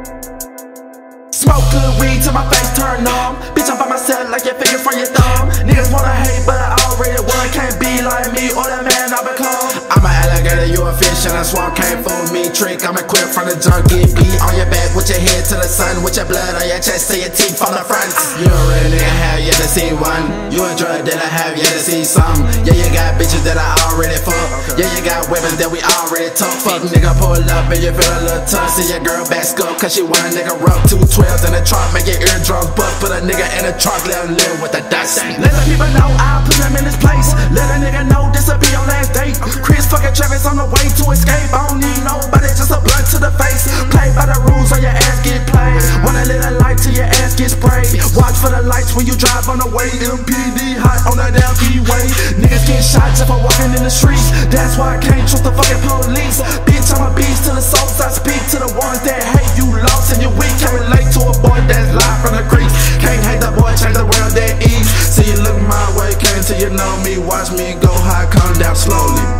Smoke good weed till my face turn numb. Bitch, I'm by myself like your finger from your thumb. Niggas wanna hate, but I already won. Can't be like me or the man I become. I'm an alligator, you a fish, and a swamp can't fool me. Trick, I'm equipped from the junkie. Beat on your back with your head to the sun, with your blood on your chest to your teeth from the front. You a real nigga, have yet to see one. You a drug that I have yet to see some. Yeah, you got bitches that I already. Yeah, you got weapons that we already took. Fuck nigga, pull up and you feel a little tough. See your girl back up, cause she want a nigga rough. Two twelves in the trunk, make your eardrums bust. Put a nigga in a trunk, let him live with the dust. Let the people know I put him in his place. Let a nigga know this'll be your last date. Chris fucking Travis on the way to escape. till your ass gets sprayed. Watch for the lights when you drive on the way. MPD hot on that damn freeway. Niggas get shot just for walking in the streets. That's why I can't trust the fucking police. Bitch, I'm a beast to the souls I speak to the ones that hate you lost and you weak. Can't relate to a boy that's live from the creeks. Can't hate the boy, change the world that eats. See you look my way, can't till you know me. Watch me go high, come down slowly.